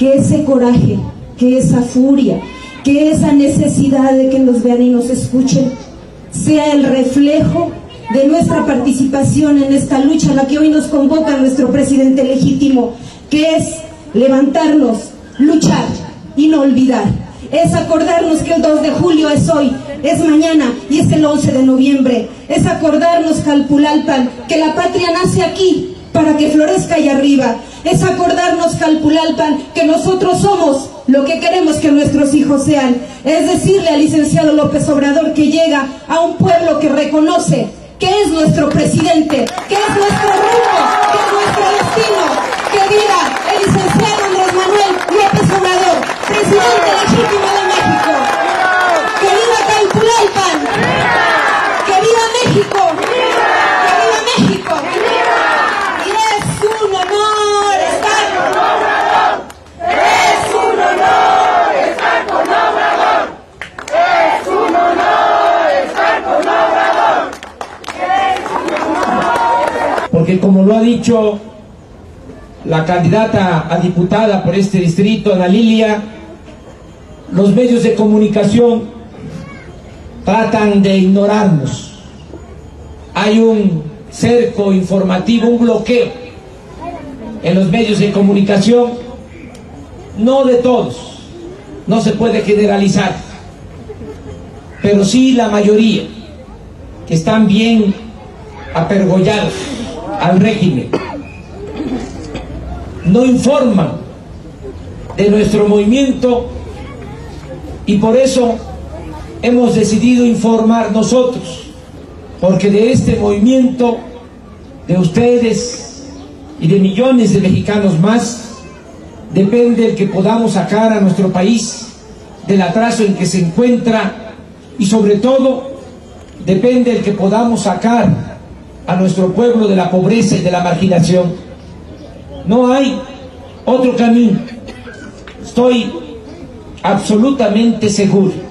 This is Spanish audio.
que ese coraje, que esa furia, que esa necesidad de que nos vean y nos escuchen sea el reflejo de nuestra participación en esta lucha la que hoy nos convoca nuestro presidente legítimo, que es levantarnos, luchar y no olvidar. Es acordarnos que el 2 de julio es hoy, es mañana y es el 11 de noviembre. Es acordarnos, Calpulalpan, que la patria nace aquí para que florezca allá arriba. Es acordarnos, Calpulalpan, que nosotros somos lo que queremos que nuestros hijos sean. Es decirle al licenciado López Obrador que llega a un pueblo que reconoce que es nuestro presidente, que es nuestro rumbo, que es nuestro destino. Que viva el licenciado Andrés Manuel López Obrador, presidente legítimo de México. Que viva Calpulalpan. Que viva México. Que viva México. Y es un honor estar Es un honor estar con Obrador. Es un honor estar con Obrador. Porque como lo ha dicho la candidata a diputada por este distrito, Ana Lilia, los medios de comunicación tratan de ignorarnos. Hay un cerco informativo, un bloqueo en los medios de comunicación, no de todos, no se puede generalizar, pero sí la mayoría, que están bien apergollados al régimen. No informan de nuestro movimiento y por eso hemos decidido informar nosotros, porque de este movimiento, de ustedes y de millones de mexicanos más, depende el que podamos sacar a nuestro país del atraso en que se encuentra y sobre todo depende el que podamos sacar a nuestro pueblo de la pobreza y de la marginación. No hay otro camino. Estoy absolutamente seguro